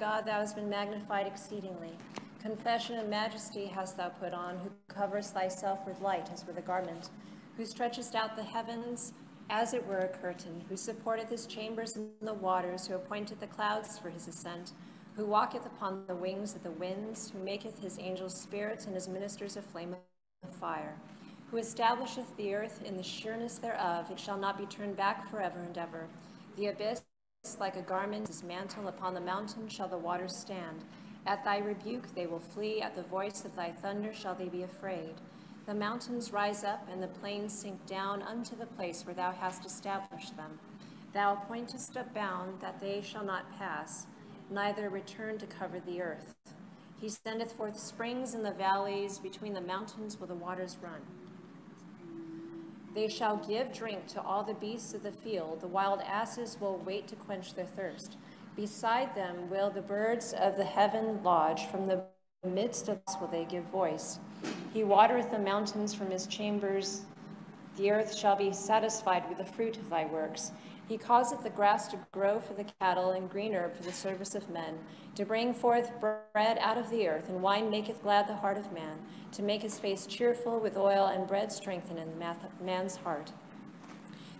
God, thou hast been magnified exceedingly. Confession and majesty hast thou put on, who coverest thyself with light as with a garment, who stretchest out the heavens as it were a curtain, who supporteth his chambers in the waters, who appointed the clouds for his ascent, who walketh upon the wings of the winds, who maketh his angels spirits and his ministers a flame of fire, who establisheth the earth in the sureness thereof, it shall not be turned back forever and ever. The abyss like a garment, his mantle upon the mountain shall the waters stand. At thy rebuke they will flee, at the voice of thy thunder shall they be afraid. The mountains rise up, and the plains sink down unto the place where thou hast established them. Thou appointest a bound that they shall not pass, neither return to cover the earth. He sendeth forth springs in the valleys, between the mountains where the waters run. They shall give drink to all the beasts of the field. The wild asses will wait to quench their thirst. Beside them will the birds of the heaven lodge. From the midst of us will they give voice. He watereth the mountains from his chambers. The earth shall be satisfied with the fruit of thy works. He causeth the grass to grow for the cattle, and green herb for the service of men, to bring forth bread out of the earth, and wine maketh glad the heart of man, to make his face cheerful with oil, and bread strengthen in man's heart.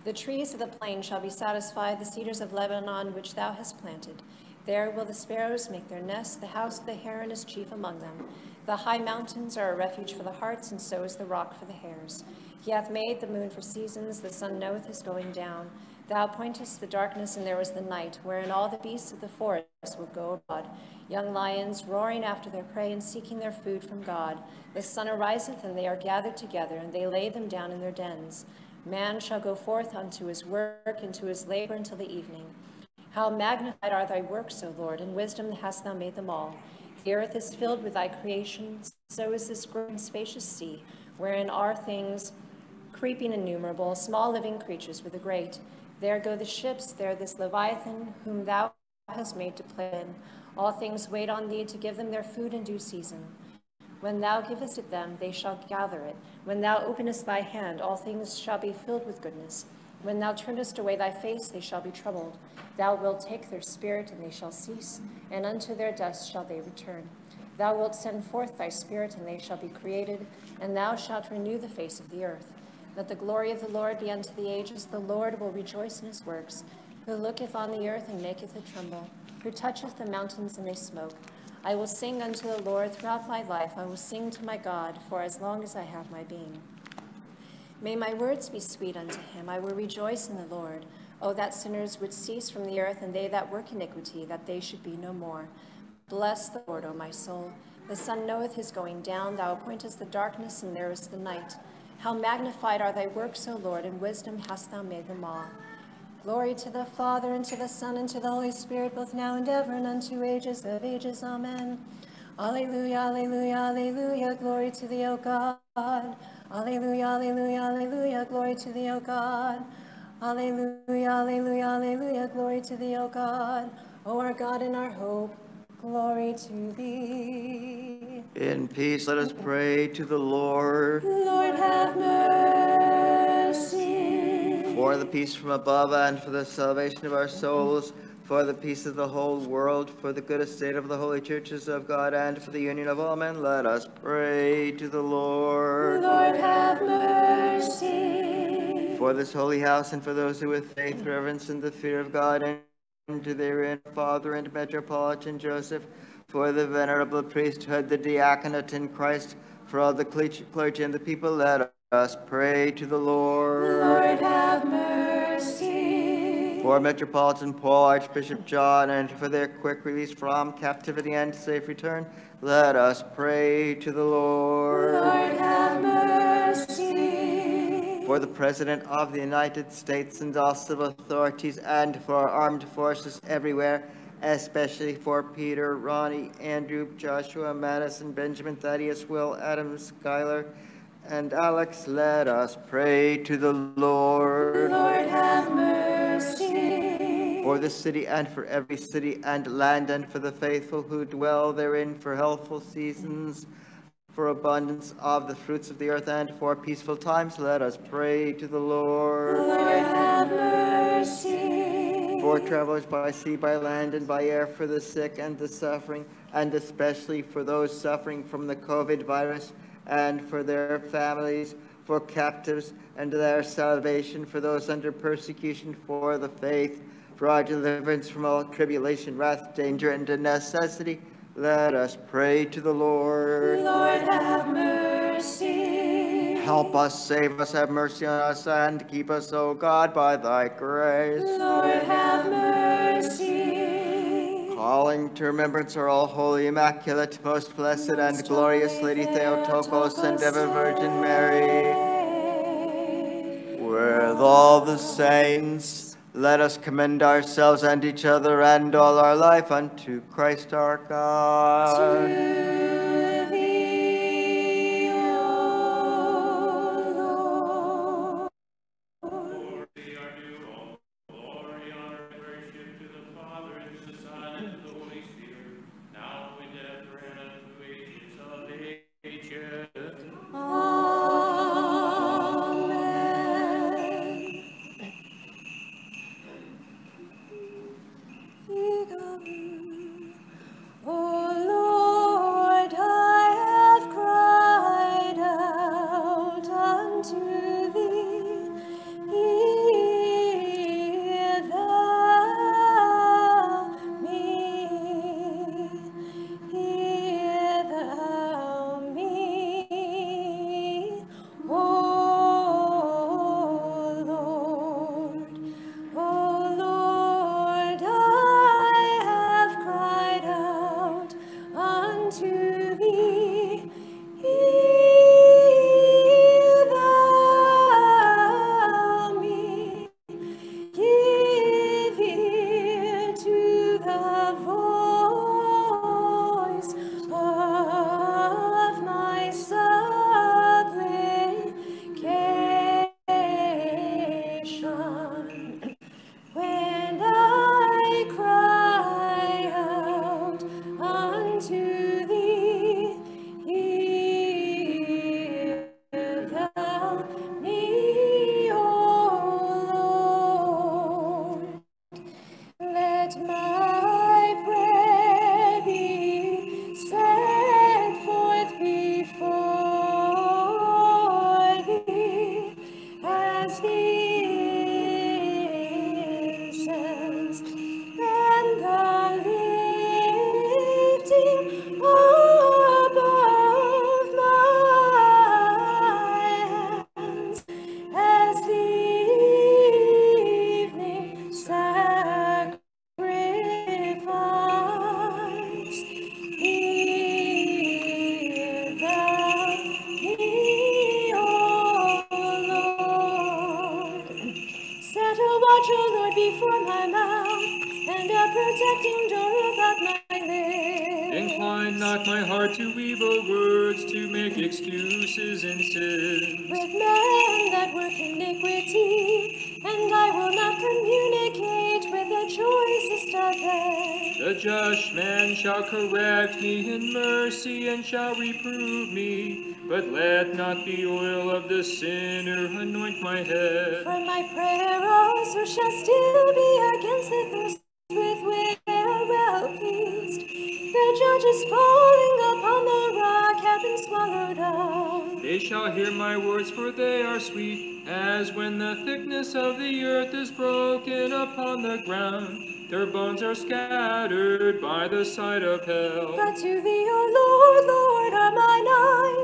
The trees of the plain shall be satisfied, the cedars of Lebanon which thou hast planted. There will the sparrows make their nests, the house of the heron is chief among them. The high mountains are a refuge for the hearts, and so is the rock for the hares. He hath made the moon for seasons, the sun knoweth his going down. Thou appointest the darkness, and there was the night, wherein all the beasts of the forest will go abroad. Young lions roaring after their prey and seeking their food from God. The sun ariseth, and they are gathered together, and they lay them down in their dens. Man shall go forth unto his work, and to his labor until the evening. How magnified are thy works, O Lord, and wisdom hast thou made them all. The earth is filled with thy creation, so is this great spacious sea, wherein are things creeping innumerable, small living creatures with the great. There go the ships, there this Leviathan, whom thou hast made to play in. All things wait on thee to give them their food in due season. When thou givest it them, they shall gather it. When thou openest thy hand, all things shall be filled with goodness. When thou turnest away thy face, they shall be troubled. Thou wilt take their spirit, and they shall cease, and unto their dust shall they return. Thou wilt send forth thy spirit, and they shall be created, and thou shalt renew the face of the earth. Let the glory of the Lord be unto the ages. The Lord will rejoice in his works, who looketh on the earth and maketh it tremble, who toucheth the mountains and they smoke. I will sing unto the Lord throughout my life. I will sing to my God for as long as I have my being. May my words be sweet unto him. I will rejoice in the Lord. Oh, that sinners would cease from the earth, and they that work iniquity, that they should be no more. Bless the Lord, O my soul. The sun knoweth his going down. Thou appointest the darkness, and there is the night. How magnified are thy works, O Lord, and wisdom hast thou made them all. Glory to the Father, and to the Son, and to the Holy Spirit, both now and ever, and unto ages of ages. Amen. Alleluia, alleluia, alleluia. Glory to thee, O God. Alleluia, alleluia, alleluia, glory to thee, O God. Alleluia, alleluia, alleluia, glory to thee, O God. O our God and our hope, glory to thee. In peace, let us pray to the Lord. Lord, have mercy. For the peace from above and for the salvation of our souls, for the peace of the whole world, for the good estate of the holy churches of God, and for the union of all men, let us pray to the Lord. Lord, have mercy. For this holy house and for those who with faith, reverence, and the fear of God enter therein, Father and Metropolitan Joseph, for the venerable priesthood, the diaconate in Christ, for all the clergy and the people, let us pray to the Lord. Lord, have mercy. For Metropolitan Paul, Archbishop John, and for their quick release from captivity and safe return, let us pray to the Lord. Lord. For the President of the United States and all civil authorities, and for our armed forces everywhere, especially for Peter, Ronnie, Andrew, Joshua, Madison, Benjamin, Thaddeus, Will, Adam, Skylar, and Alex. Let us pray to the Lord. Lord, have mercy. For the city and for every city and land and for the faithful who dwell therein, for healthful seasons, for abundance of the fruits of the earth and for peaceful times, let us pray to the Lord. Lord, have mercy. For travelers by sea, by land, and by air, for the sick and the suffering, and especially for those suffering from the COVID virus and for their families, for captives and their salvation, for those under persecution for the faith, for our deliverance from all tribulation, wrath, danger, and necessity. Let us pray to the Lord. Lord, have mercy. Help us, save us, have mercy on us, and keep us, O God, by thy grace. Lord, have mercy. Calling to remembrance our all holy, immaculate, most blessed, and glorious Lady Theotokos and ever Virgin Mary. With all the saints, let us commend ourselves and each other and all our life unto Christ our God. Their bones are scattered by the side of hell. But to thee, O Lord, Lord, are mine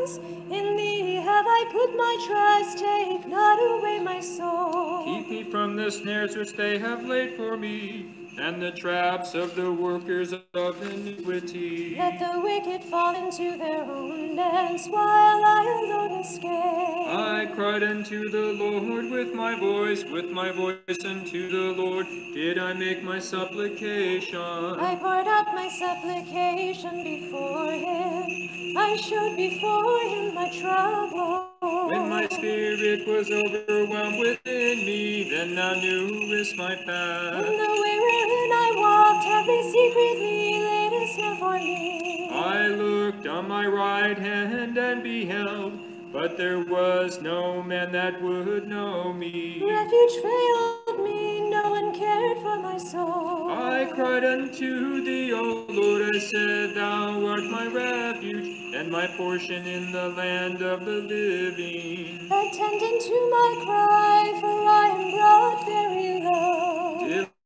eyes. In thee have I put my trust. Take not away my soul. Keep me from the snares which they have laid for me. And the traps of the workers of iniquity. Let the wicked fall into their own nets, while I alone escape. I cried unto the Lord with my voice, with my voice unto the Lord did I make my supplication. I poured out my supplication before him. I showed before him my trouble. When my spirit was overwhelmed within me, then thou knewest my path. the way wherein I walked, they secretly laid a snare for me. I looked on my right hand and beheld, but there was no man that would know me. Refuge failed me, no one cared for my soul. I cried unto thee, O Lord, I said, Thou art my refuge and my portion in the land of the living. Attend unto my cry, for I am brought very low.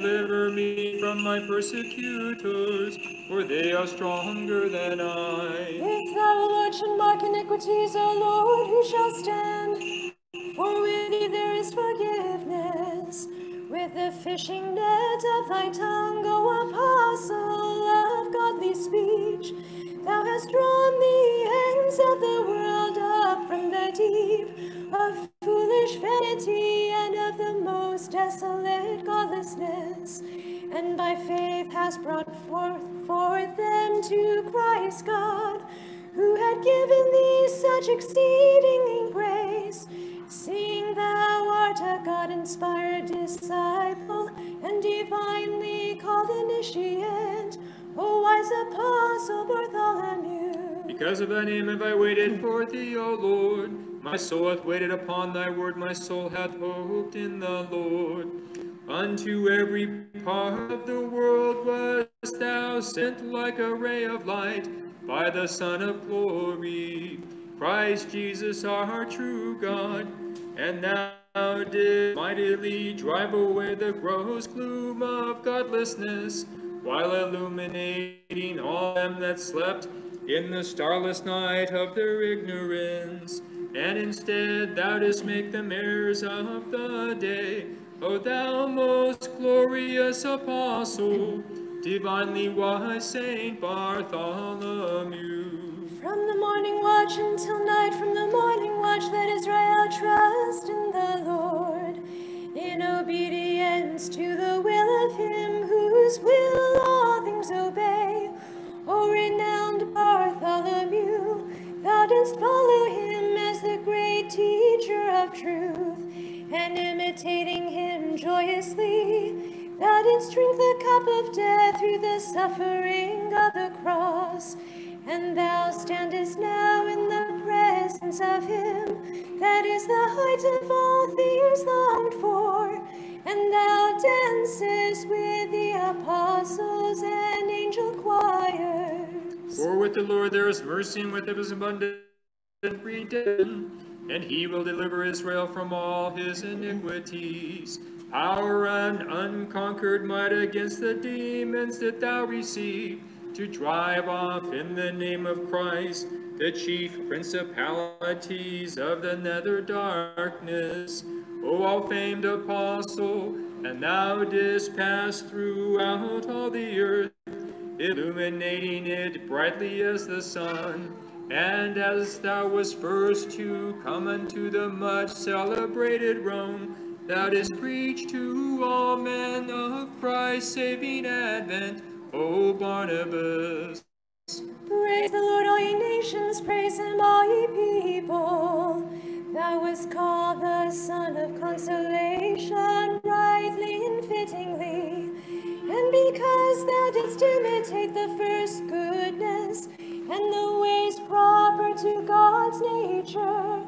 Deliver me from my persecutors, for they are stronger than I. If thou, Lord, should mark iniquities, O Lord, who shall stand? For with thee there is forgiveness. With the fishing net of thy tongue, O apostle of godly speech, thou hast drawn the ends of the world up from the deep of foolish vanity and of the most desolate godlessness, and by faith has brought forth, forth them to Christ God, who had given thee such exceeding grace, seeing thou art a God-inspired disciple and divinely called initiate, O wise apostle Bartholomew. Because of thy name have I waited for thee, O Lord. My soul hath waited upon thy word, my soul hath hoped in the Lord. Unto every part of the world wast thou sent like a ray of light by the Son of glory, Christ Jesus our true God. And thou didst mightily drive away the gross gloom of godlessness, while illuminating all them that slept in the starless night of their ignorance. And instead thou didst make them heirs of the day, O thou most glorious apostle, divinely wise Saint Bartholomew. From the morning watch until night, from the morning watch, let Israel trust in the Lord, in obedience to the will of him whose will all things obey. O renowned Bartholomew, thou didst follow him the great teacher of truth, and imitating him joyously, thou didst drink the cup of death through the suffering of the cross. And thou standest now in the presence of him that is the height of all things longed for. And thou dancest with the apostles and angel choirs. For with the Lord there is mercy, and with him is redemption, and he will deliver Israel from all his iniquities. Power and unconquered might against the demons that thou receive, to drive off in the name of Christ the chief principalities of the nether darkness. O all famed apostle, and thou didst pass throughout all the earth, illuminating it brightly as the sun. And as thou wast first to come unto the much celebrated Rome, thou didst preach to all men of Christ's saving advent, O Barnabas. Praise the Lord, all ye nations, praise him, all ye people. Thou wast called the Son of Consolation, rightly and fittingly. And because thou didst imitate the first goodness and the ways proper to God's nature,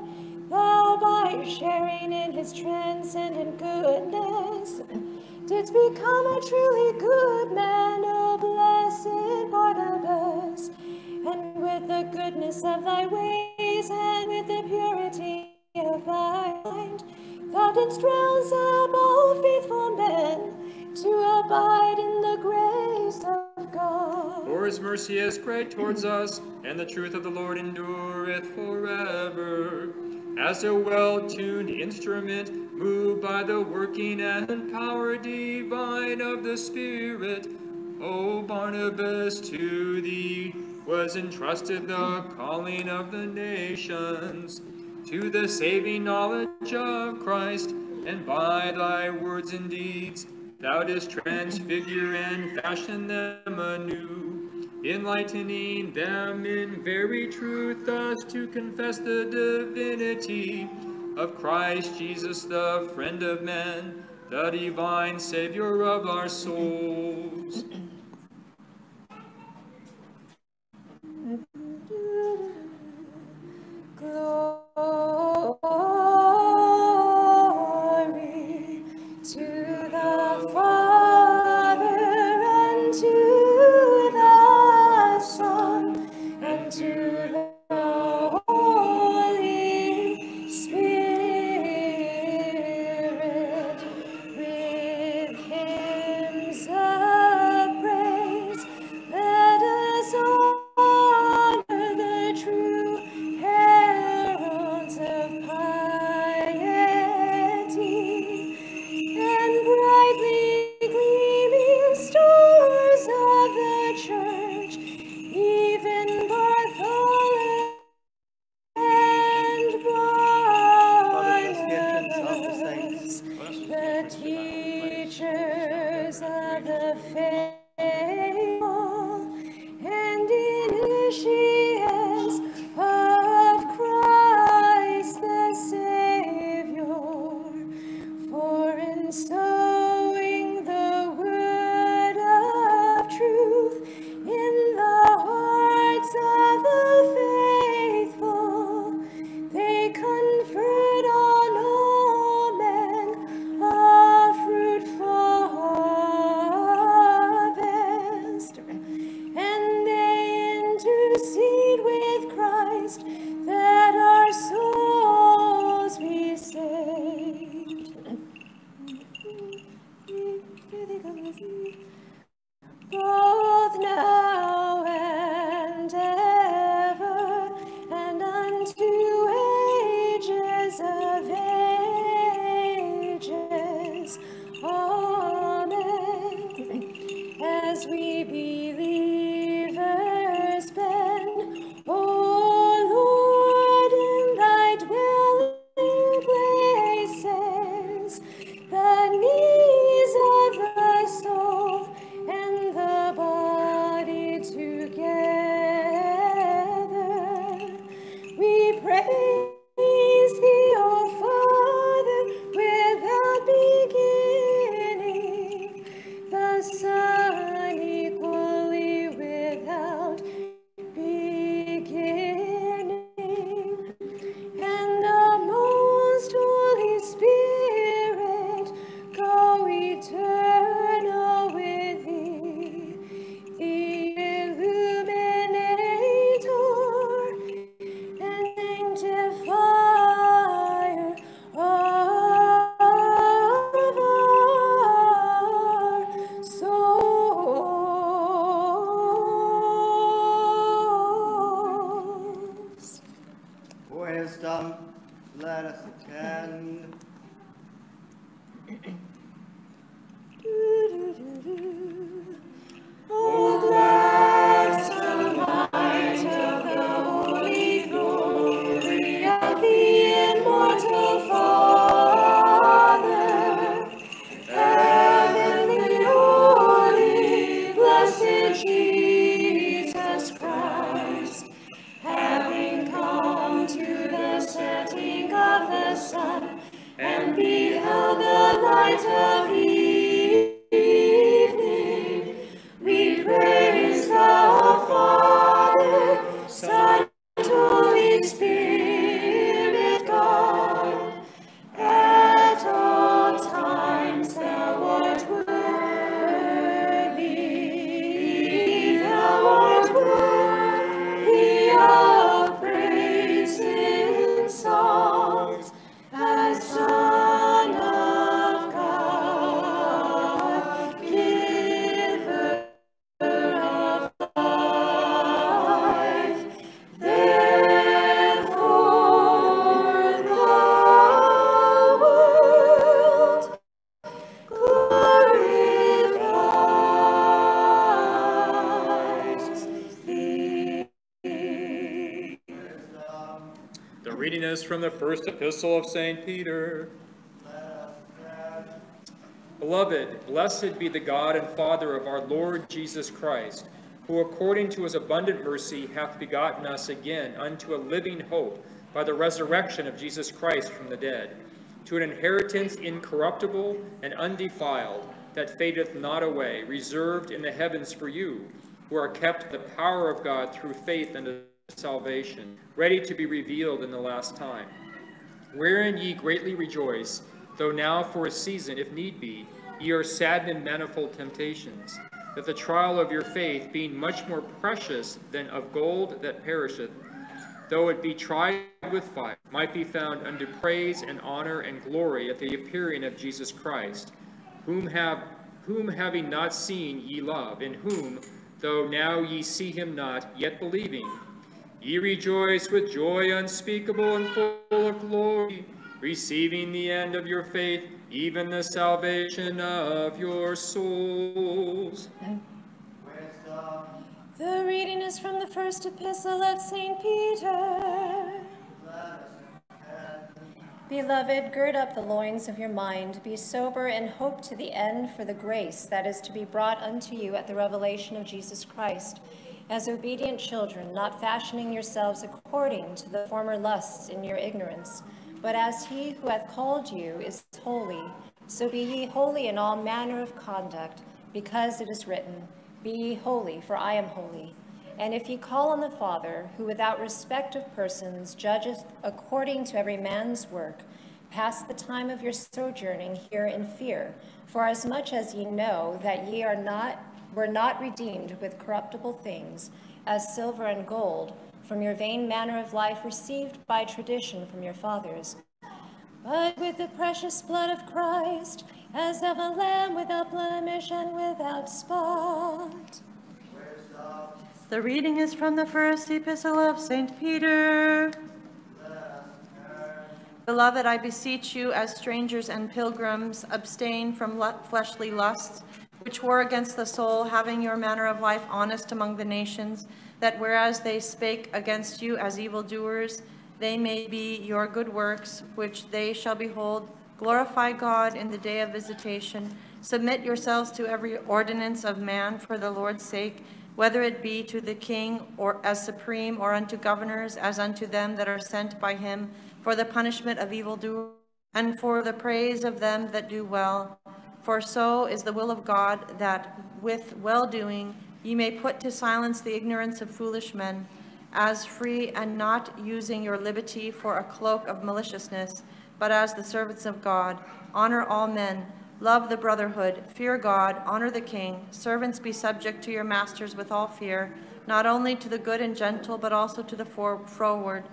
thou by sharing in his transcendent goodness didst become a truly good man, O blessed Barnabas. And with the goodness of thy ways and with the purity of thy mind, thou didst rouse up all faithful men to abide in the grace of God. For his mercy is great towards us, and the truth of the Lord endureth forever. As a well-tuned instrument, moved by the working and power divine of the Spirit, O Barnabas, to thee was entrusted the calling of the nations to the saving knowledge of Christ, and by thy words and deeds Thou didst transfigure and fashion them anew, enlightening them in very truth, thus to confess the divinity of Christ Jesus, the friend of men, the divine Savior of our souls. Glory. we be is from the first epistle of St. Peter. Beloved, blessed be the God and Father of our Lord Jesus Christ, who according to his abundant mercy hath begotten us again unto a living hope by the resurrection of Jesus Christ from the dead, to an inheritance incorruptible and undefiled, that fadeth not away, reserved in the heavens for you, who are kept the power of God through faith unto salvation, ready to be revealed in the last time. Wherein ye greatly rejoice, though now for a season, if need be, ye are saddened in manifold temptations, that the trial of your faith, being much more precious than of gold that perisheth, though it be tried with fire, might be found unto praise and honor and glory at the appearing of Jesus Christ, whom have whom having not seen ye love, in whom, though now ye see him not, yet believing, ye rejoice with joy unspeakable and full of glory, receiving the end of your faith, even the salvation of your souls. The reading is from the first epistle of St. Peter. Beloved, gird up the loins of your mind, be sober, and hope to the end for the grace that is to be brought unto you at the revelation of Jesus Christ. As obedient children, not fashioning yourselves according to the former lusts in your ignorance, but as he who hath called you is holy, so be ye holy in all manner of conduct, because it is written, Be ye holy, for I am holy. And if ye call on the Father, who without respect of persons judgeth according to every man's work, pass the time of your sojourning here in fear, for as much as ye know that ye are not were not redeemed with corruptible things, as silver and gold, from your vain manner of life received by tradition from your fathers, but with the precious blood of Christ, as of a lamb without blemish and without spot. The reading is from the first epistle of St. Peter. Beloved, I beseech you, as strangers and pilgrims, abstain from fleshly lusts, which war against the soul, having your manner of life honest among the nations, that whereas they spake against you as evildoers, they may be your good works, which they shall behold. Glorify God in the day of visitation. Submit yourselves to every ordinance of man for the Lord's sake, whether it be to the king or as supreme, or unto governors, as unto them that are sent by him, for the punishment of evildoers, and for the praise of them that do well. For so is the will of God, that with well-doing ye may put to silence the ignorance of foolish men, as free and not using your liberty for a cloak of maliciousness, but as the servants of God. Honor all men, love the brotherhood, fear God, honor the king. Servants be subject to your masters with all fear, not only to the good and gentle, but also to the froward.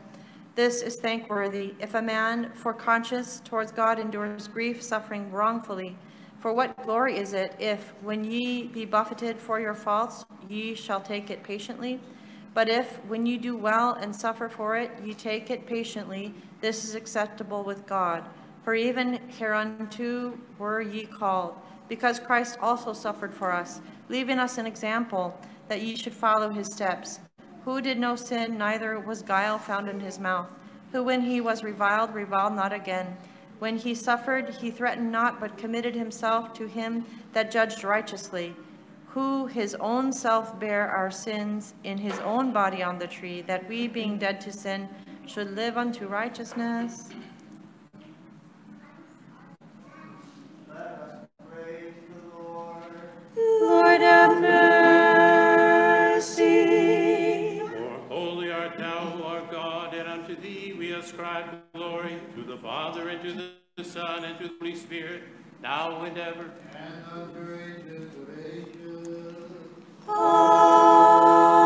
This is thankworthy, if a man for conscience towards God endures grief, suffering wrongfully, for what glory is it if, when ye be buffeted for your faults, ye shall take it patiently? But if, when you do well and suffer for it, ye take it patiently, this is acceptable with God. For even hereunto were ye called, because Christ also suffered for us, leaving us an example, that ye should follow his steps. Who did no sin, neither was guile found in his mouth. Who when he was reviled, reviled not again. When he suffered, he threatened not, but committed himself to him that judged righteously, who his own self bare our sins in his own body on the tree, that we, being dead to sin, should live unto righteousness. Lord have mercy. Ascribe glory to the Father, and to the Son, and to the Holy Spirit, now and ever. Amen.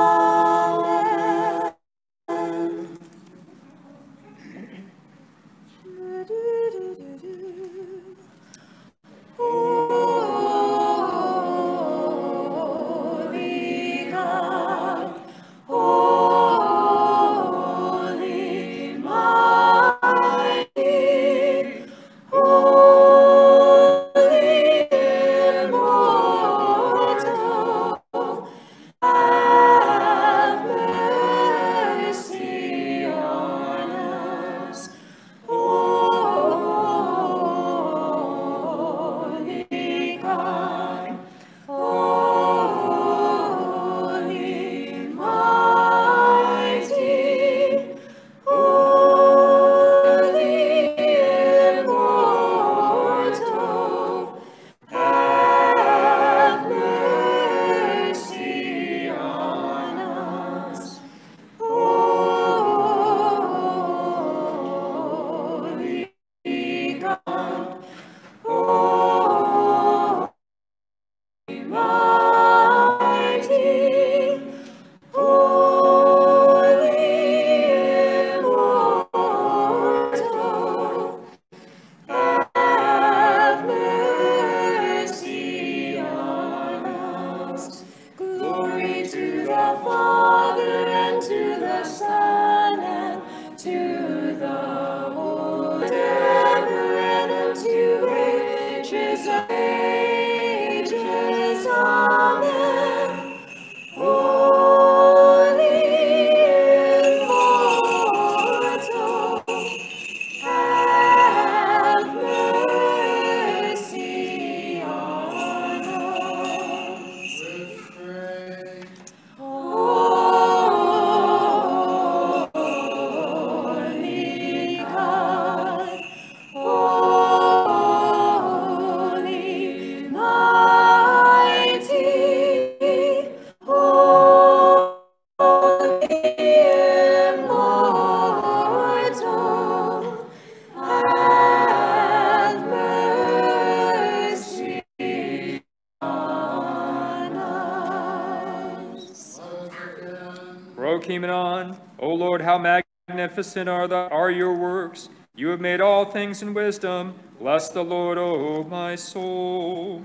How magnificent are, the, are your works. You have made all things in wisdom. Bless the Lord, O my soul.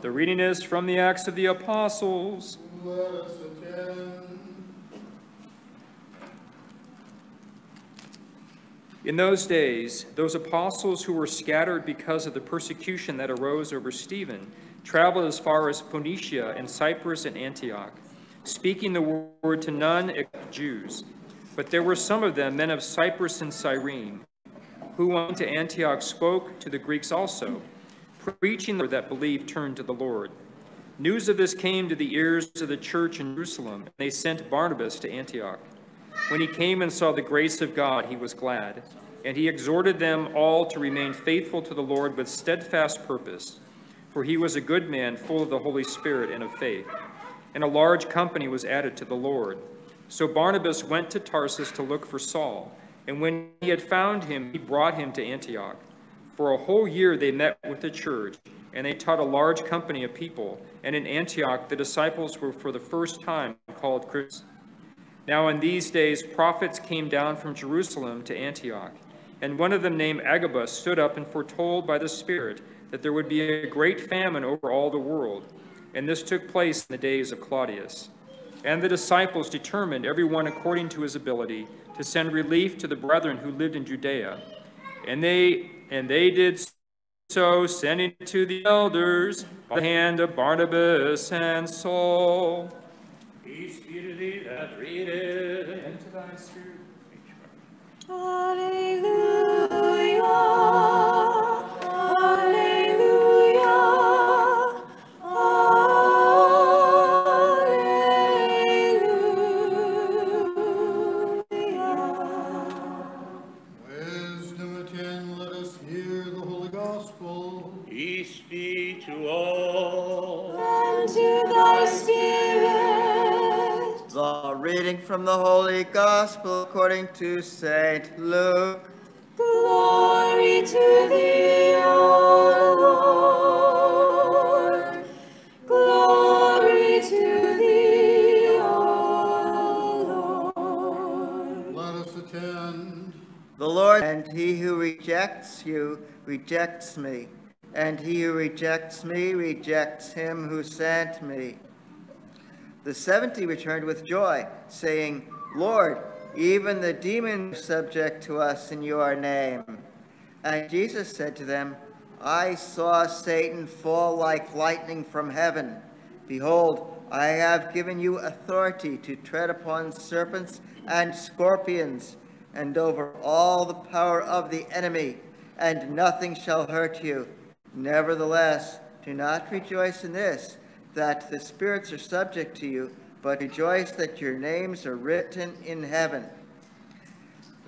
The reading is from the Acts of the Apostles. In those days, those apostles who were scattered because of the persecution that arose over Stephen traveled as far as Phoenicia and Cyprus and Antioch, speaking the word to none except Jews. But there were some of them, men of Cyprus and Cyrene, who went to Antioch spoke to the Greeks also, preaching that believed turned to the Lord. News of this came to the ears of the church in Jerusalem, and they sent Barnabas to Antioch. When he came and saw the grace of God, he was glad, and he exhorted them all to remain faithful to the Lord with steadfast purpose. For he was a good man, full of the Holy Spirit and of faith. And a large company was added to the Lord. So Barnabas went to Tarsus to look for Saul, and when he had found him, he brought him to Antioch. For a whole year they met with the church, and they taught a large company of people. And in Antioch the disciples were for the first time called Christians. Now in these days prophets came down from Jerusalem to Antioch, and one of them named Agabus stood up and foretold by the Spirit that there would be a great famine over all the world. And this took place in the days of Claudius. And the disciples determined, every one according to his ability, to send relief to the brethren who lived in Judea. And they and they did so, sending to the elders by the hand of Barnabas and Saul. Peace be to thee that readeth. And to thy spirit. Alleluia. Alleluia. Reading from the Holy Gospel according to St. Luke. Glory to thee, O Lord. Glory to thee, O Lord. Let us attend. The Lord, and he who rejects you rejects me, and he who rejects me rejects him who sent me. The seventy returned with joy, saying, Lord, even the demons are subject to us in your name. And Jesus said to them, I saw Satan fall like lightning from heaven. Behold, I have given you authority to tread upon serpents and scorpions, and over all the power of the enemy, and nothing shall hurt you. Nevertheless, do not rejoice in this, that the spirits are subject to you, but rejoice that your names are written in heaven.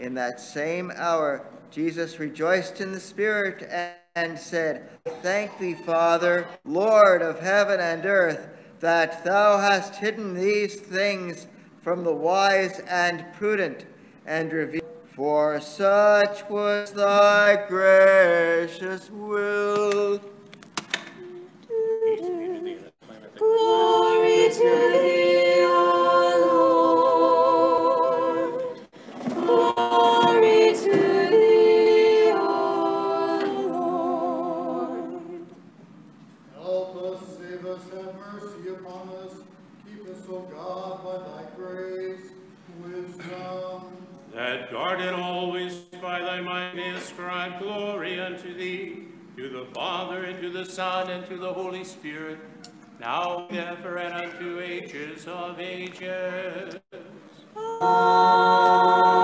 In that same hour, Jesus rejoiced in the Spirit and said, Thank thee, Father, Lord of heaven and earth, that thou hast hidden these things from the wise and prudent, and revealed. For such was thy gracious will. Father, and to the Son, and to the Holy Spirit, now ever, and unto ages of ages. Amen.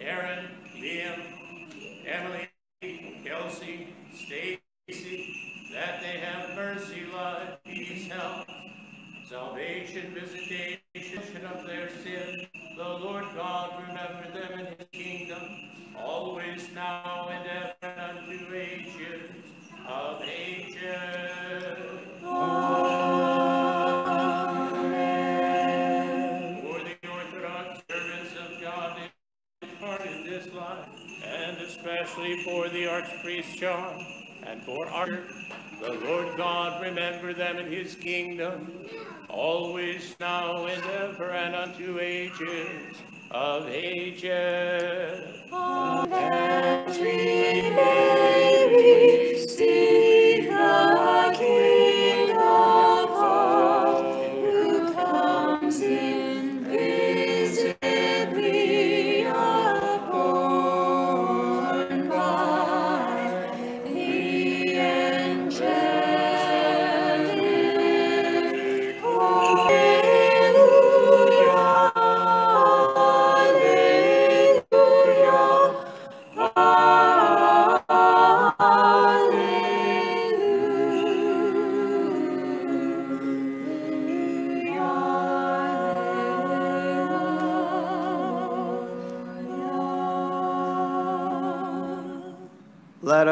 Aaron, Liam, Emily, Kelsey, Stacy, that they have mercy, life, peace, health, salvation, visitation of their sin. The Lord God remember them in his kingdom, always now and ever unto ages of ages. Especially for the Archpriest John, and for Arthur, the Lord God remember them in his kingdom, always now and ever and unto ages of ages. That we may receive the King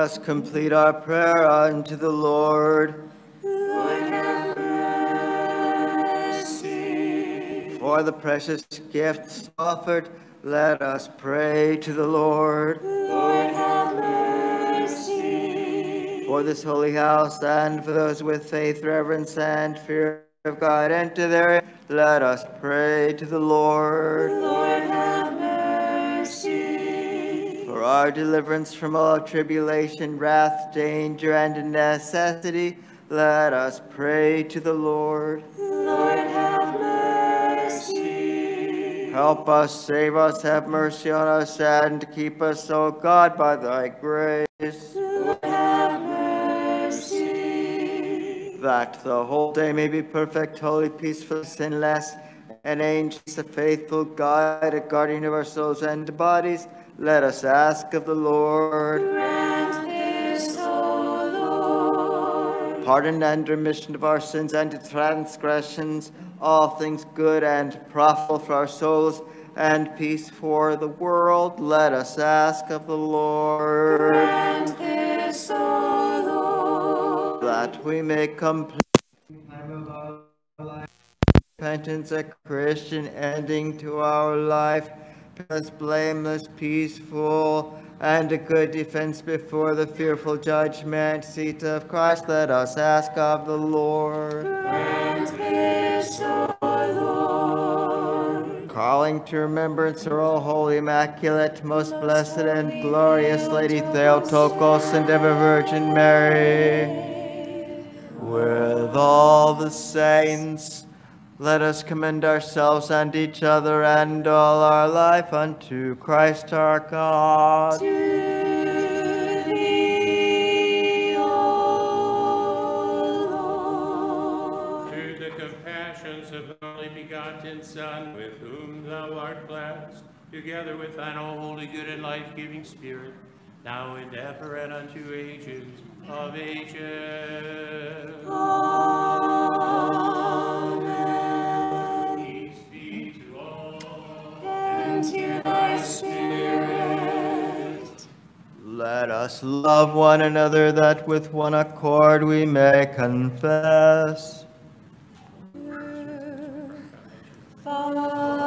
us complete our prayer unto the Lord. Lord have mercy. For the precious gifts offered, let us pray to the Lord. Lord have mercy. For this holy house and for those with faith, reverence, and fear of God enter therein, let us pray to the Lord. For our deliverance from all tribulation, wrath, danger, and necessity, let us pray to the Lord. Lord, have mercy. Help us, save us, have mercy on us, and keep us, O God, by thy grace. Have mercy That the whole day may be perfect, holy, peaceful, sinless, and angels, a faithful guide, a guardian of our souls and bodies, let us ask of the Lord. Pardon and remission of our sins and transgressions, all things good and profitable for our souls, and peace for the world, let us ask of the Lord. That we may complete repentance, a Christian ending to our life, as blameless, peaceful, and a good defense before the fearful judgment seat of Christ, let us ask of the Lord. Calling to remembrance our all holy, immaculate, most blessed and glorious Lady Theotokos and ever Virgin Mary, with all the saints, let us commend ourselves and each other and all our life unto Christ our God. To the compassions of the only begotten Son, with whom thou art blessed, together with thine all holy, good, and life-giving Spirit, now and ever and unto ages of ages. Peace And to thy spirit. Let us love one another that with one accord we may confess. Father,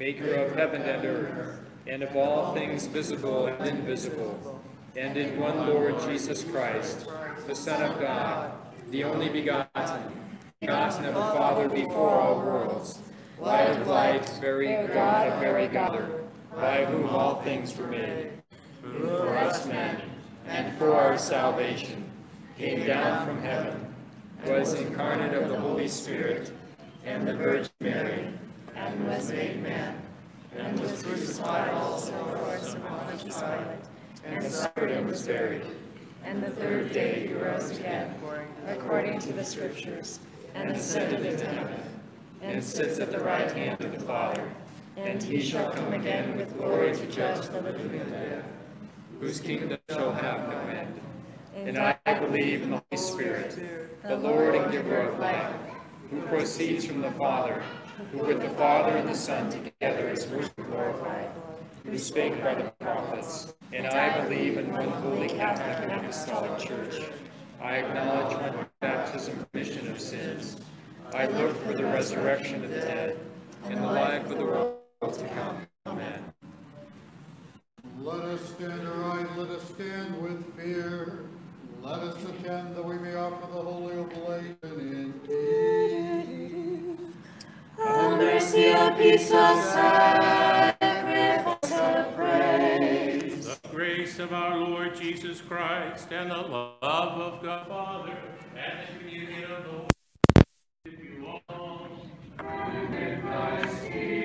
maker of heaven and earth, and of all things visible and invisible, and in one Lord Jesus Christ, the Son of God, the only begotten, begotten of the Father before all worlds, light of light, very God of very God, by whom all things were made, who for us men, and for our salvation, came down from heaven, was incarnate of the Holy Spirit, and the Virgin Mary, And was made man, and was crucified also for us in Pontius Pilate, and suffered and was buried. And the third day he rose again, according to the Scriptures, and ascended into heaven, and sits at the right hand of the Father. And he shall come again with glory to judge the living and the dead. whose kingdom shall have no end. And I believe in the Holy Spirit, the Lord and giver of life, who proceeds from the Father, who with the Father and the Son together is and glorified, who spake by the prophets. And I believe in one holy Catholic and Apostolic Church. I acknowledge one baptism remission of sins. I look for the resurrection of the dead and the life of the world to come. Amen. Let us stand aright, let us stand with fear. Let us attend that we may offer the holy oblation in peace. Have mercy, peace, sacrifice of praise. The grace of our Lord Jesus Christ and the love of God Father and the communion of the Holy Spirit be.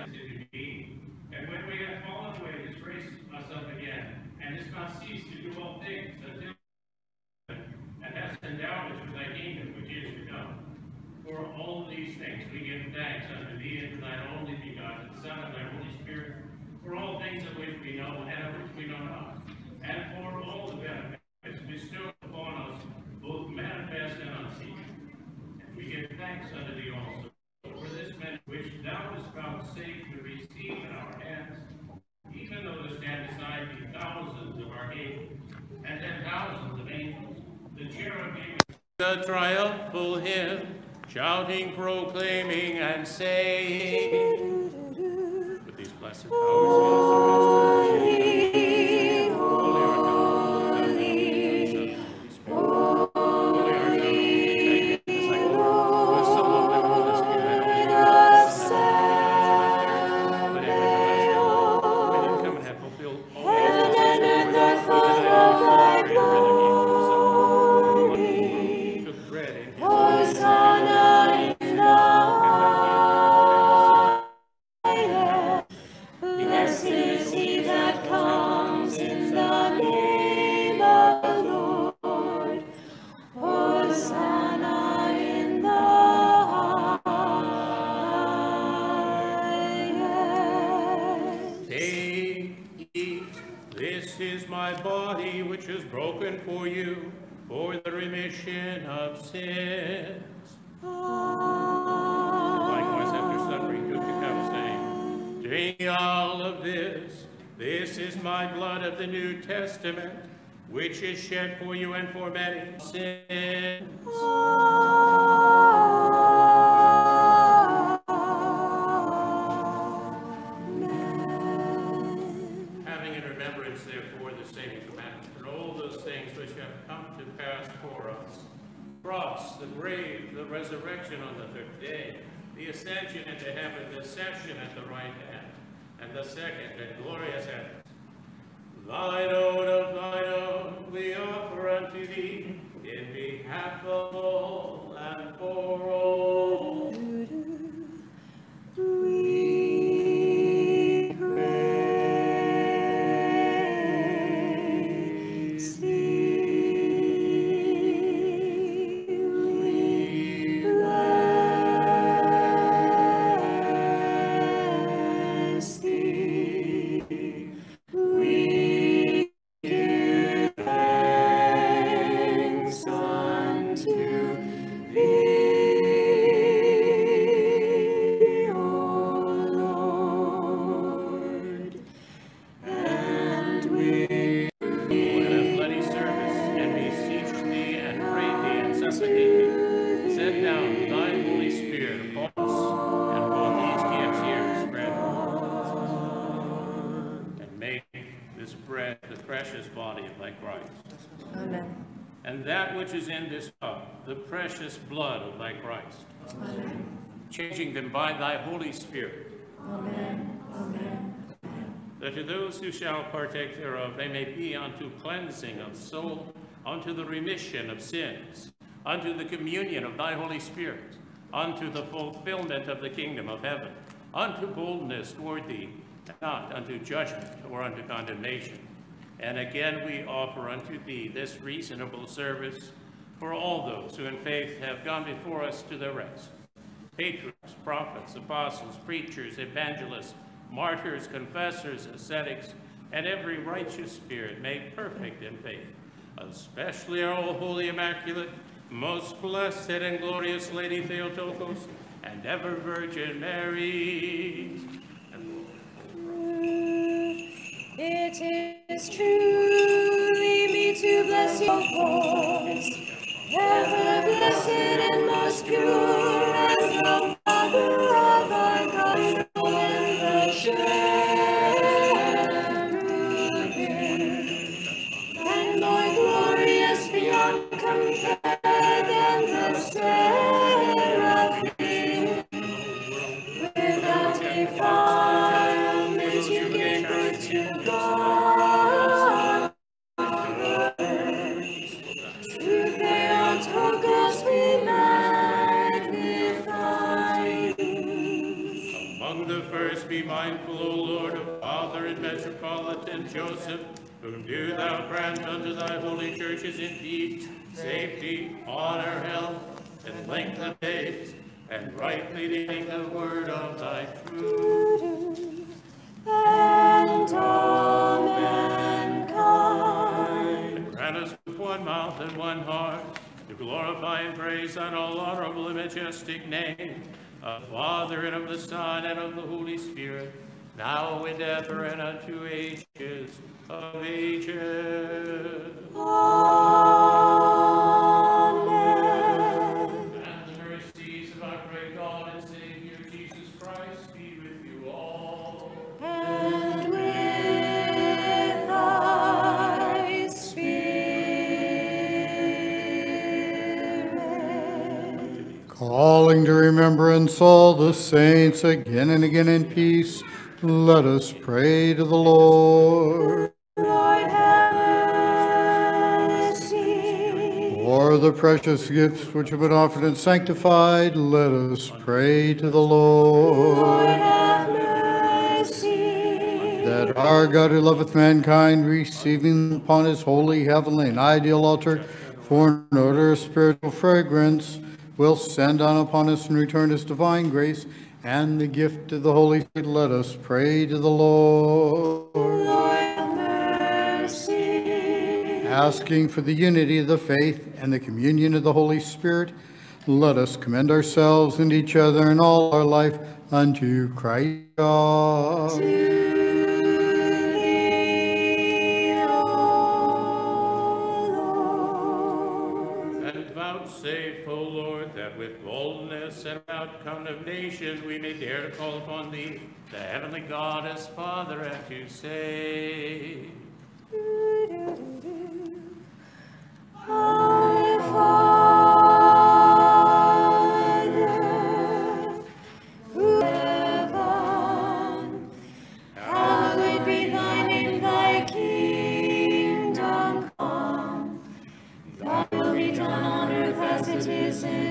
And when we have fallen away, hast raised us up again, and hast not ceased to do all things until and hast endowed us with thy kingdom which is to come. For all these things we give thanks unto thee and to thine only begotten Son and thy Holy Spirit, for all things of which we know and of which we know not, and for all the benefits bestowed upon us, both manifest and unseen. And we give thanks unto thee also for this man which thou hast vouchsafed to receive in our hands, even though to stand beside thee thousands of archangels and ten thousands of angels, the triumphal hymn, shouting, proclaiming, and saying, with these blessed powers, Testament, which is shed for you and for many sins. Amen. Having in remembrance, therefore, the same commandment, and all those things which have come to pass for us, cross, the grave, the resurrection on the third day, the ascension into heaven, the session at the right hand, and the second and glorious heaven. Thine own of thine own we offer unto thee, in behalf of all and for all. Precious blood of thy Christ. Changing them by thy Holy Spirit. That to those who shall partake thereof, they may be unto cleansing of soul, unto the remission of sins, unto the communion of thy Holy Spirit, unto the fulfillment of the kingdom of heaven, unto boldness toward thee, not unto judgment or unto condemnation. And again we offer unto thee this reasonable service for all those who in faith have gone before us to their rest patriarchs, prophets, apostles, preachers, evangelists, martyrs, confessors, ascetics, and every righteous spirit made perfect in faith, especially our O holy, immaculate, most blessed and glorious Lady Theotokos, and ever Virgin Mary. It is truly me to bless your cause, ever blessed and most pure the of and the and glorious beyond compare do thou grant unto thy holy churches in peace, safety, honor, health, and length of days, and rightly leading the word of thy truth. And all mankind. Grant us with one mouth and one heart to glorify and praise thine all honorable and majestic name, of Father and of the Son and of the Holy Spirit, now and ever and unto ages of ages. Amen. And the mercies of our great God and Savior Jesus Christ be with you all. And with thy spirit. Calling to remembrance all the saints again and again in peace, let us pray to the Lord. Lord have mercy. For the precious gifts which have been offered and sanctified, let us pray to the Lord. Lord have mercy. That our God who loveth mankind, receiving upon his holy, heavenly, and ideal altar for an odor of spiritual fragrance, will send down upon us in return his divine grace and the gift of the Holy Spirit. Let us pray to the Lord. Lord mercy. asking for the unity of the faith and the communion of the Holy Spirit, let us commend ourselves and each other and all our life unto Christ God. And without condemnation we may dare to call upon Thee, the heavenly God, as Father, and to heaven, hallowed be thy kingdom come. Be on earth as it is in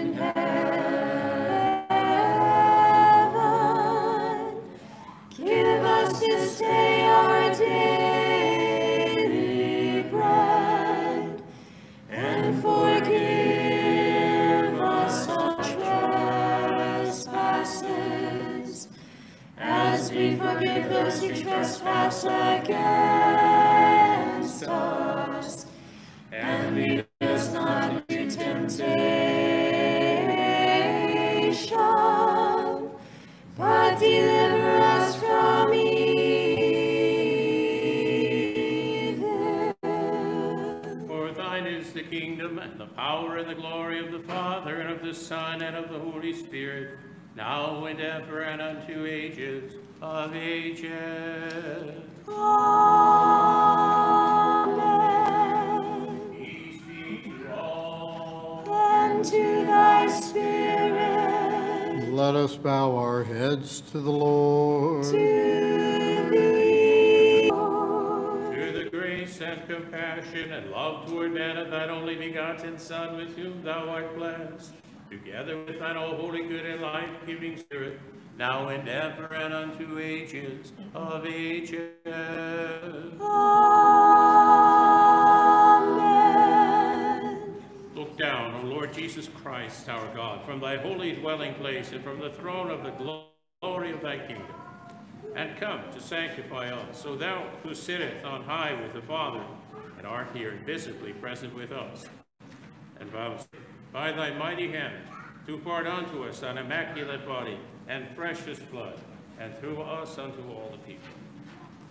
against us. And lead us not into temptation, but deliver us from evil. For thine is the kingdom, and the power, and the glory of the Father, and of the Son, and of the Holy Spirit, now and ever, and unto ages of ages. Let us bow our heads to the Lord. to thee, Lord. To the grace and compassion and love toward man of thine only begotten Son, with whom thou art blessed, together with thine all holy, good, and life-giving Spirit, now and ever, and unto ages of ages. Amen. Lord Jesus Christ, our God, from thy holy dwelling place and from the throne of the glory of thy kingdom, and come to sanctify us, so thou who sittest on high with the Father, and art here visibly present with us, and by thy mighty hand to part unto us an immaculate body and precious blood, and through us unto all the people.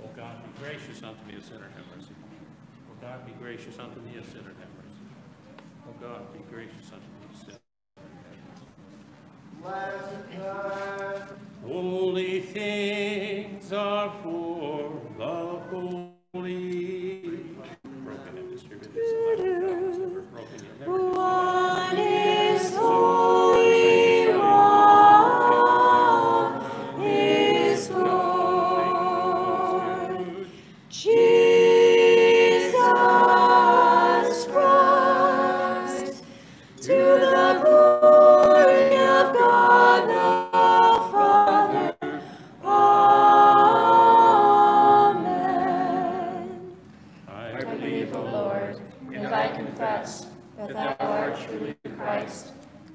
O God, be gracious unto me, a sinner, have mercy. O God, be gracious unto me, a sinner, God, be gracious unto me, a sinner. Holy things are for the holy. Broken and distributed, so that the was never broken, yet never One is holy,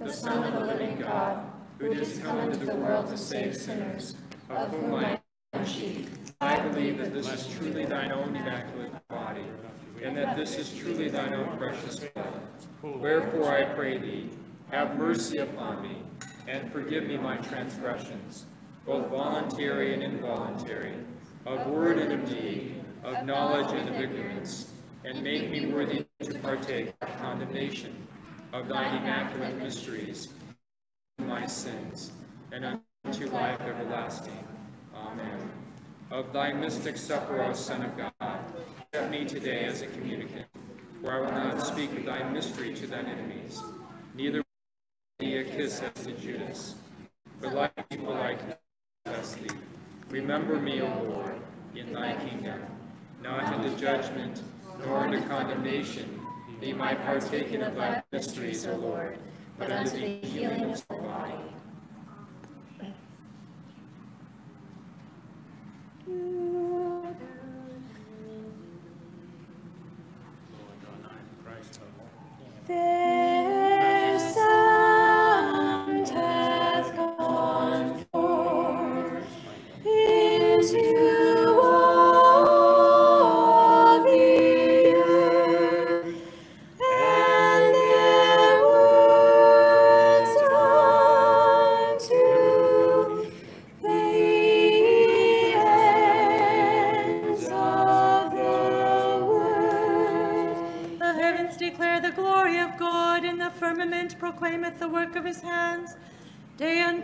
the Son of the living God, who didst come into the world to save sinners, of whom I am chief. I believe that this is truly thine own immaculate body, and that this is truly thine own precious blood. Wherefore I pray thee, have mercy upon me, and forgive me my transgressions, both voluntary and involuntary, of word and of deed, of knowledge and of ignorance, and make me worthy to partake of condemnation of thine immaculate mysteries, my sins, and unto life everlasting. Amen. Of thy mystic supper, O Son of God, accept me today as a communicant, for I will not speak of thy mystery to thine enemies, neither will thee a kiss as to Judas, but like people like confess thee. Remember me, O Lord, in thy kingdom, not into judgment, nor into condemnation, be my partaking of thy mysteries, O Lord, but unto the healing of the body. Lord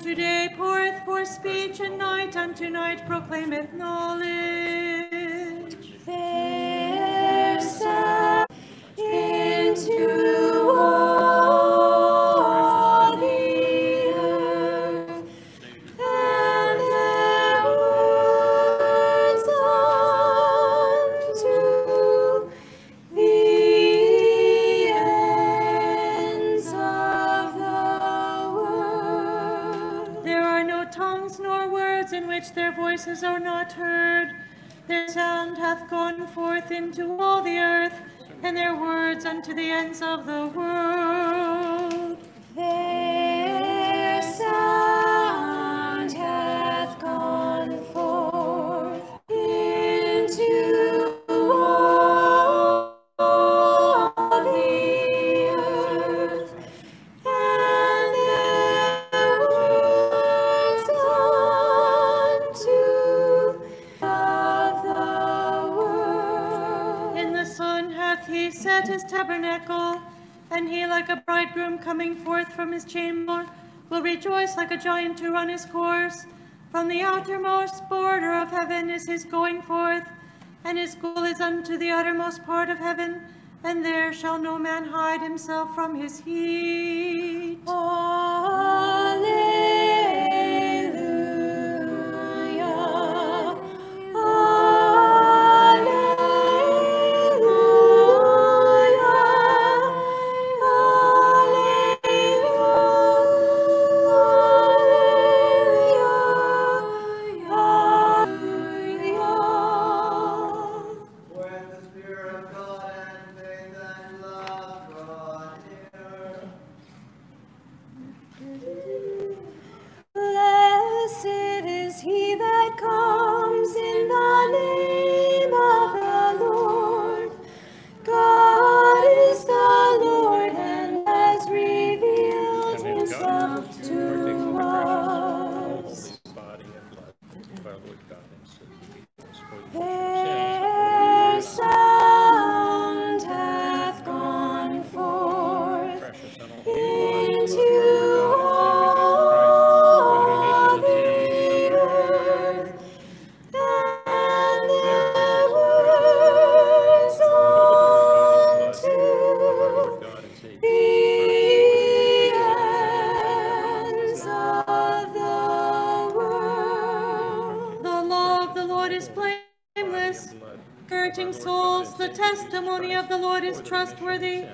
Today poureth forth speech, and night unto night proclaimeth knowledge. of the coming forth from his chamber will rejoice like a giant to run his course. From the outermost border of heaven is his going forth, and his goal is unto the uttermost part of heaven, and there shall no man hide himself from his heat. Oh. trustworthy?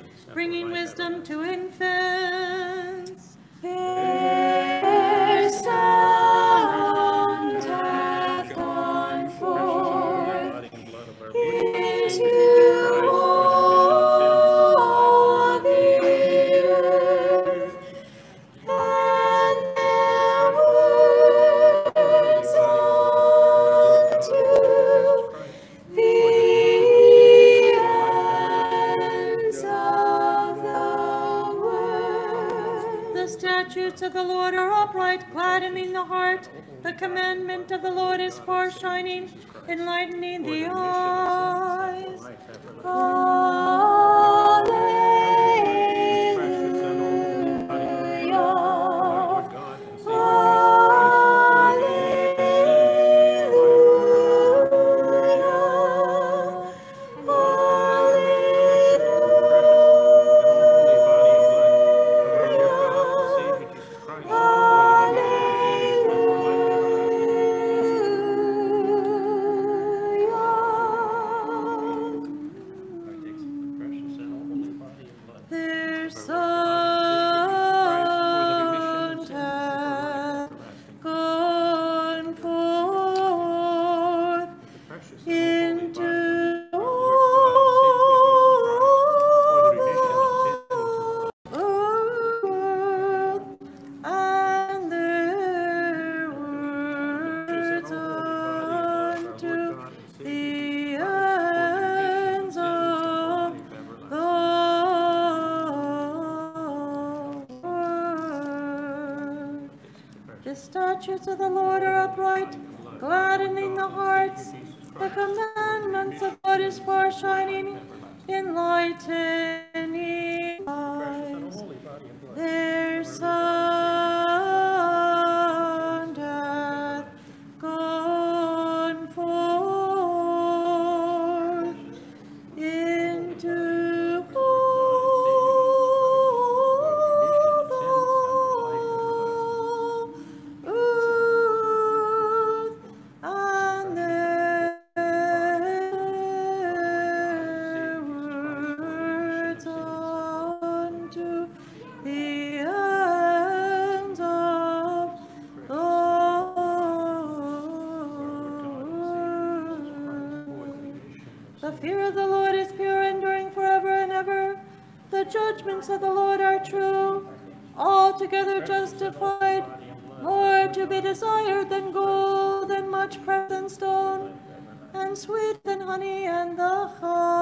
of the Lord are upright, gladdening the heart. The commandment of the Lord is far shining, enlightening the eyes. Amen. And the honeycomb.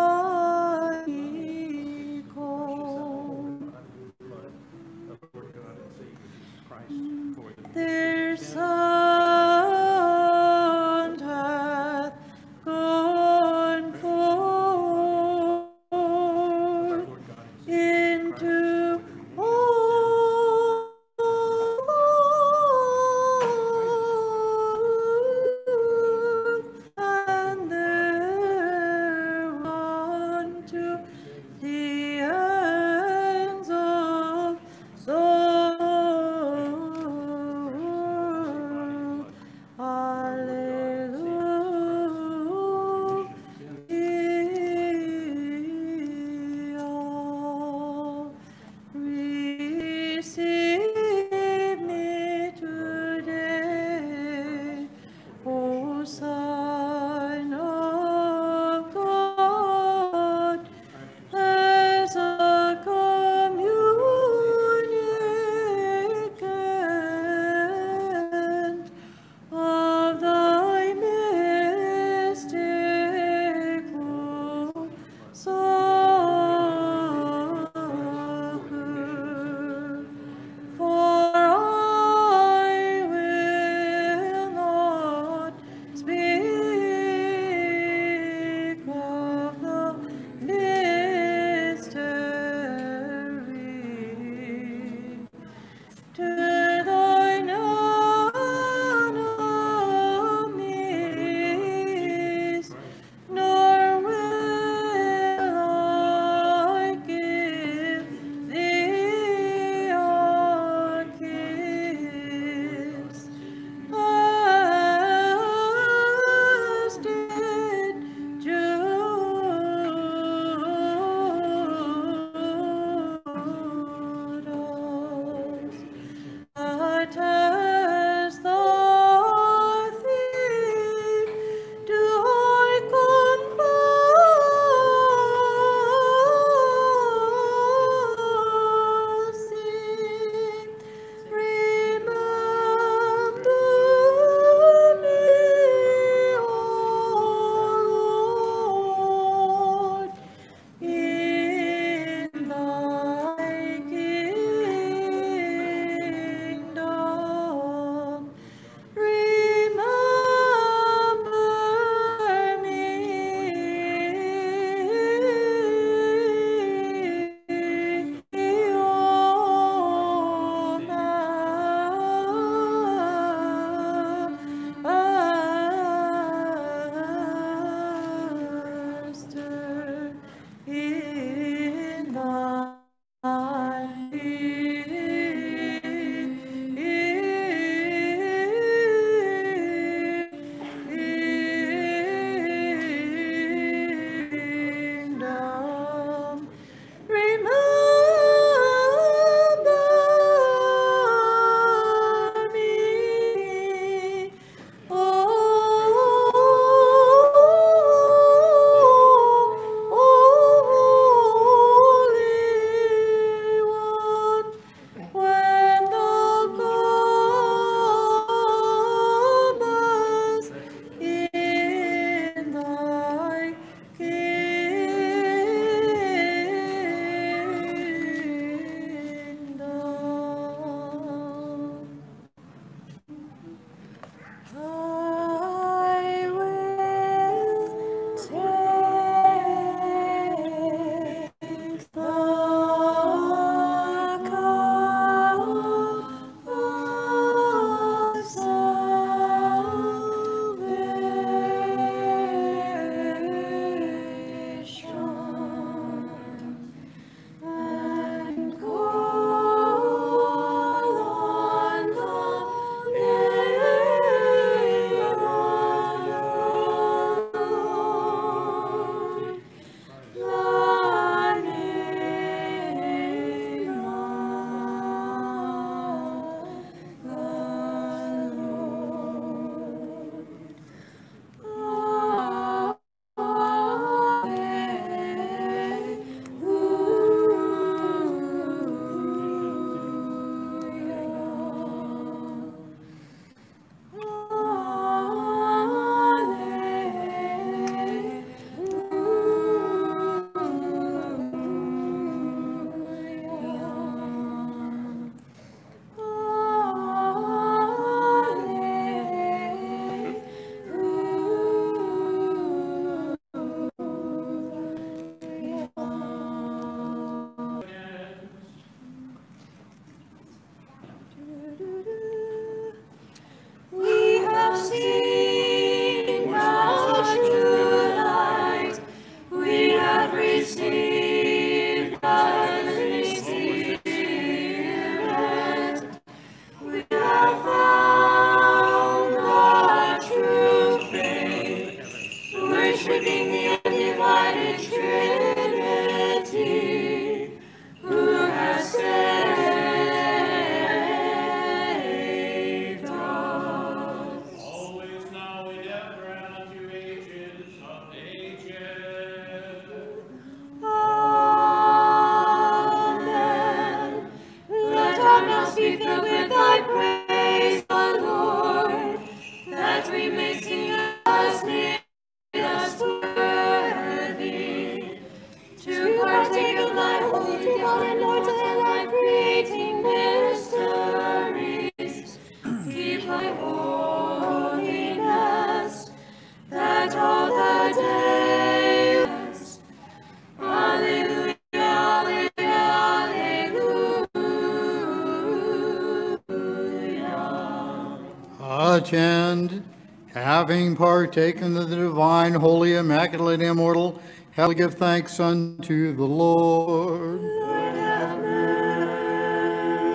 Partaken of the divine, holy, immaculate, immortal, hell give thanks unto the Lord. Lord have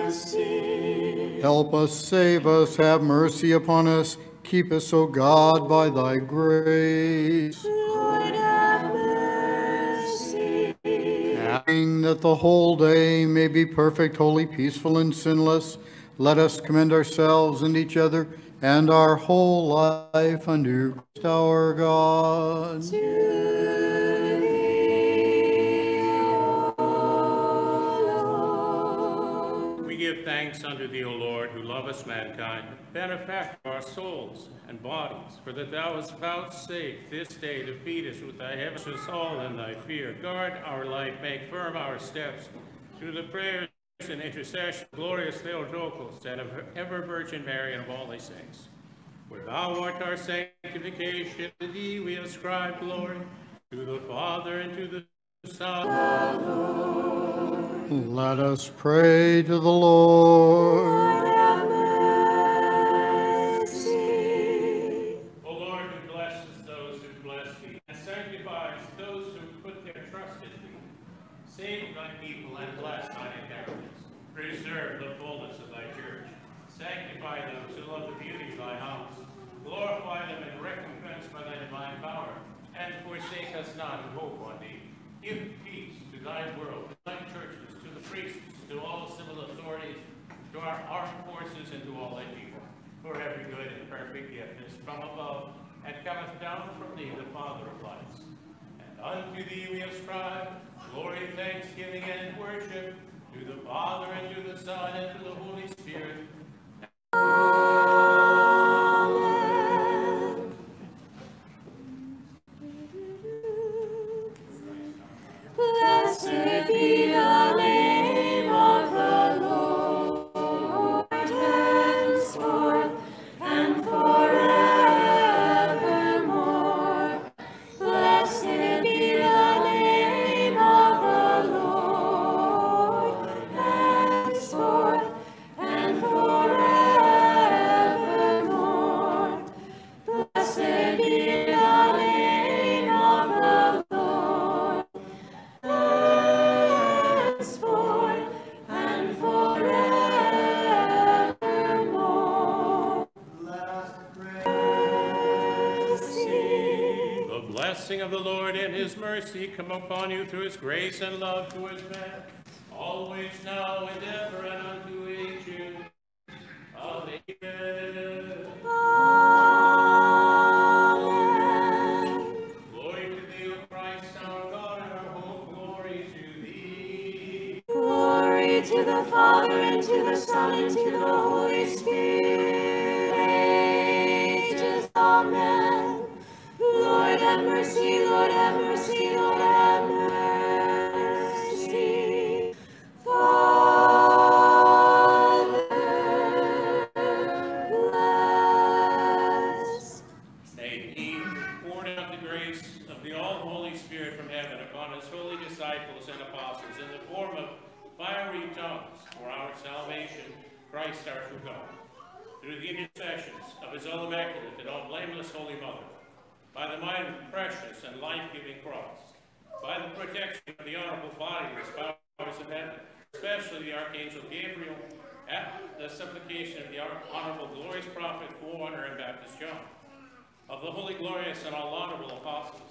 mercy. Help us, save us, have mercy upon us, keep us, O God, by thy grace. Lord have mercy. Having that the whole day may be perfect, holy, peaceful, and sinless, let us commend ourselves and each other and our whole life unto Christ our God. To thee, O Lord. We give thanks unto thee, O Lord, who lovest mankind, benefactor of our souls and bodies, for that thou hast vouchsafed this day to feed us with thy heavens all in thy fear. Guard our life, make firm our steps, through the prayers and intercession glorious Theotokos and of ever Virgin Mary and of all thy saints. For thou art our sanctification, to thee we ascribe glory, to the Father and to the Son. Let us pray to the Lord. Lord have mercy. O Lord, who blesses those who bless thee, and sanctifies those who put their trust in thee, save thy people and bless thine inheritance. Preserve the fullness of thy church. Sanctify those who love the beauty of thy house. Glorify them and recompense by thy divine power. And forsake us not who hope on thee. Give peace to thy world, to thy churches, to the priests, to all civil authorities, to our armed forces, and to all thy people. For every good and perfect gift is from above, and cometh down from thee, the Father of lights. And unto thee we ascribe glory, thanksgiving, and worship, to the Father, and to come upon you through his grace and love towards men, always his holy disciples and apostles in the form of fiery tongues for our salvation, Christ our true God. Through the intercessions of his all immaculate and all blameless Holy Mother, by the might of precious and life-giving cross, by the protection of the honorable body of the powers of heaven, especially the Archangel Gabriel, at the supplication of the honorable glorious prophet, forerunner, and Baptist John, of the holy, glorious, and all honorable apostles,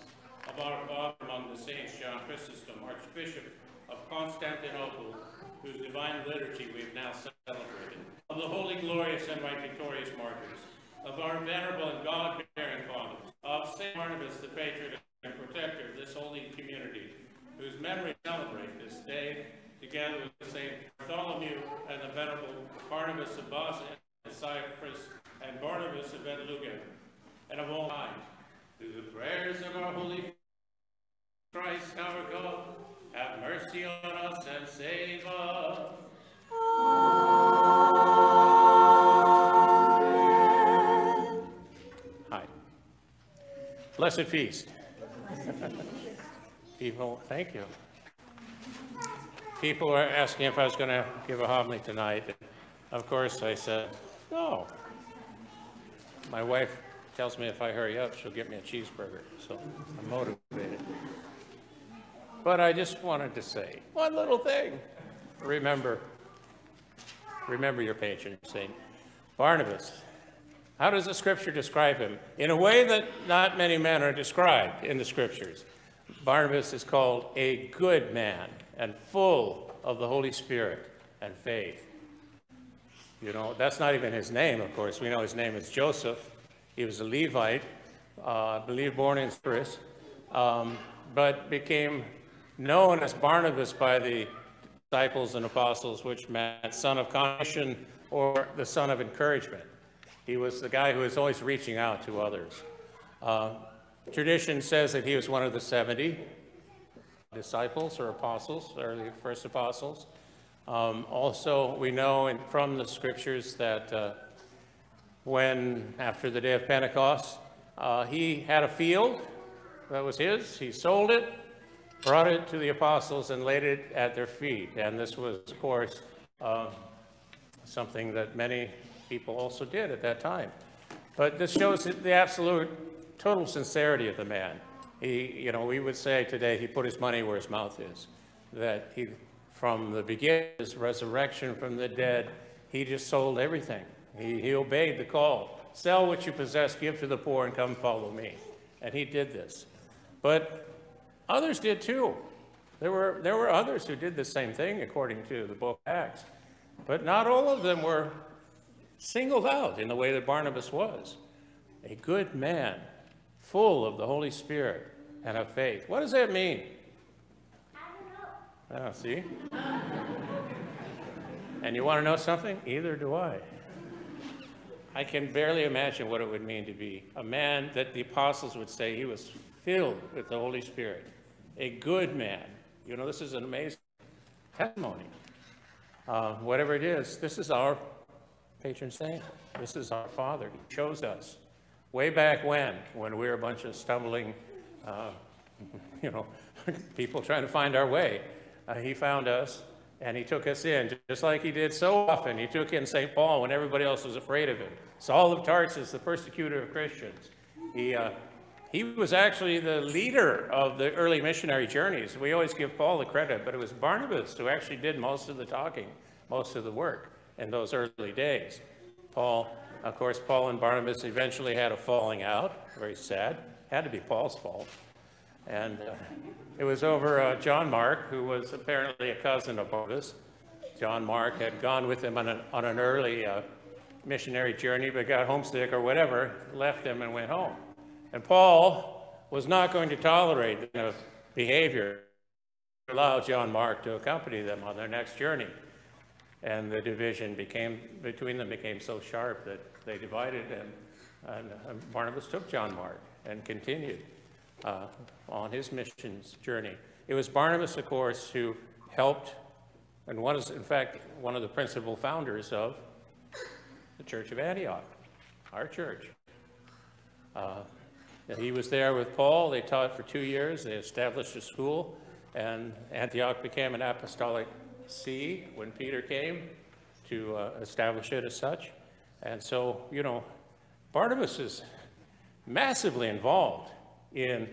of our Father among the saints, John Chrysostom, Archbishop of Constantinople, whose divine liturgy we have now celebrated, of the holy, glorious, and right victorious martyrs, of our venerable and God-bearing fathers, of Saint Barnabas, the patron and protector of this holy community, whose memory we celebrate this day, together with Saint Bartholomew and the venerable Barnabas of Bosnia and Cyprus, and Barnabas of Vetluga, and of all time, through the prayers of our holy Christ our God, have mercy on us and save us. Amen. Hi. Blessed feast. People, thank you. People were asking if I was going to give a homily tonight. Of course, I said, no. My wife tells me if I hurry up, she'll get me a cheeseburger. So I'm motivated. But I just wanted to say one little thing. Remember, remember your patron saint, Barnabas. How does the scripture describe him? In a way that not many men are described in the scriptures. Barnabas is called a good man and full of the Holy Spirit and faith. You know, that's not even his name, of course. We know his name is Joseph. He was a Levite, uh, I believe born in Cyprus, um, but became known as Barnabas by the disciples and apostles, which meant son of cognition or the son of encouragement. He was the guy who was always reaching out to others. Uh, tradition says that he was one of the 70 disciples or apostles, or the first apostles. Um, also, we know in, from the scriptures that uh, when, after the day of Pentecost, uh, he had a field that was his, he sold it, brought it to the apostles, and laid it at their feet. And this was, of course, uh, something that many people also did at that time. But this shows the absolute total sincerity of the man. He, you know, we would say today he put his money where his mouth is. That he, from the beginning, his resurrection from the dead, he just sold everything. He, he obeyed the call. Sell what you possess, give to the poor, and come follow me. And he did this. But others did too. There were, there were others who did the same thing according to the book of Acts. But not all of them were singled out in the way that Barnabas was. A good man, full of the Holy Spirit and of faith. What does that mean? I don't know. Oh, see? and you want to know something? Either do I. I can barely imagine what it would mean to be a man that the apostles would say he was filled with the Holy Spirit, a good man. You know, this is an amazing testimony. Uh, whatever it is, this is our patron saint. This is our Father. He chose us way back when, when we were a bunch of stumbling, uh, you know, people trying to find our way. Uh, he found us and he took us in, just like he did so often. He took in St. Paul when everybody else was afraid of him. Saul of Tarsus, the persecutor of Christians. He, uh, he was actually the leader of the early missionary journeys. We always give Paul the credit, but it was Barnabas who actually did most of the talking, most of the work in those early days. Paul, of course, Paul and Barnabas eventually had a falling out, very sad. Had to be Paul's fault. And uh, it was over uh, John Mark, who was apparently a cousin of Barnabas. John Mark had gone with him on an, on an early uh, missionary journey, but got homesick or whatever, left him and went home. And Paul was not going to tolerate the behavior, allow John Mark to accompany them on their next journey. And the division became, between them became so sharp that they divided and, and, and Barnabas took John Mark and continued uh, on his missions journey. It was Barnabas, of course, who helped and was, in fact, one of the principal founders of the Church of Antioch, our church. Uh, he was there with Paul. They taught for two years. They established a school, and Antioch became an apostolic see when Peter came to uh, establish it as such. And so, you know, Barnabas is massively involved in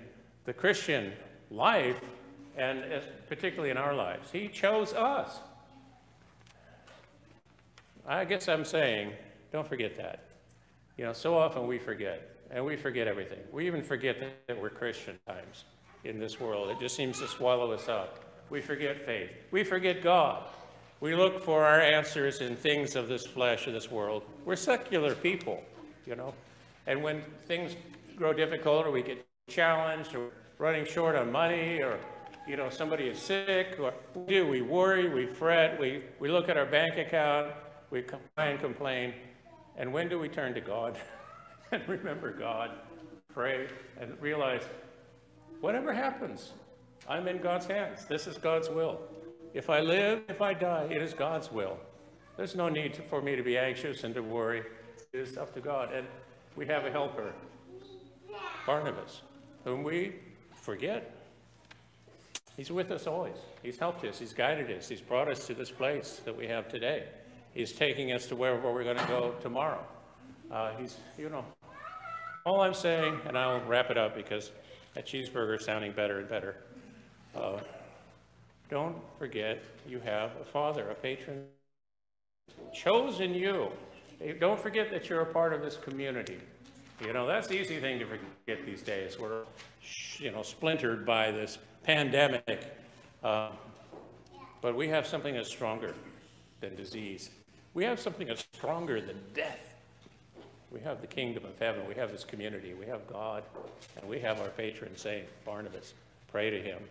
the Christian life and particularly in our lives. He chose us. I guess I'm saying, don't forget that. You know, so often we forget, and we forget everything. We even forget that we're Christian times in this world. It just seems to swallow us up. We forget faith. We forget God. We look for our answers in things of this flesh, of this world. We're secular people, you know. And when things grow difficult or we get challenged or running short on money or, you know, somebody is sick, or we do, we worry, we fret, we, we look at our bank account, we and complain. And when do we turn to God and remember God, pray, and realize whatever happens, I'm in God's hands. This is God's will. If I live, if I die, it is God's will. There's no need for me to be anxious and to worry. It is up to God. And we have a helper, Barnabas. whom we forget. He's with us always. He's helped us. He's guided us. He's brought us to this place that we have today. He's taking us to where, where we're going to go tomorrow. Uh, he's, you know, all I'm saying, and I'll wrap it up because that cheeseburger is sounding better and better. Uh, don't forget you have a father, a patron chosen you. Don't forget that you're a part of this community. You know, that's the easy thing to forget these days. We're, you know, splintered by this pandemic. Uh, But we have something that's stronger than disease. We have something that's stronger than death. We have the kingdom of heaven. We have this community. We have God. And we have our patron saint, Barnabas. Pray to him.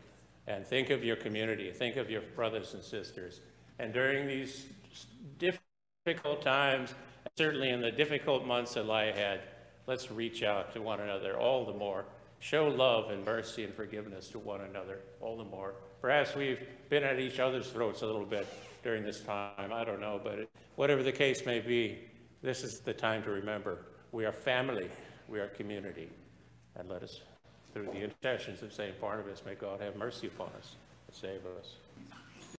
And think of your community. Think of your brothers and sisters. And during these difficult times, certainly in the difficult months that lie ahead, let's reach out to one another all the more. Show love and mercy and forgiveness to one another all the more. Perhaps we've been at each other's throats a little bit during this time. I don't know, but whatever the case may be, this is the time to remember. We are family. We are community. And let us, through the intercessions of St. Barnabas, may God have mercy upon us and save us.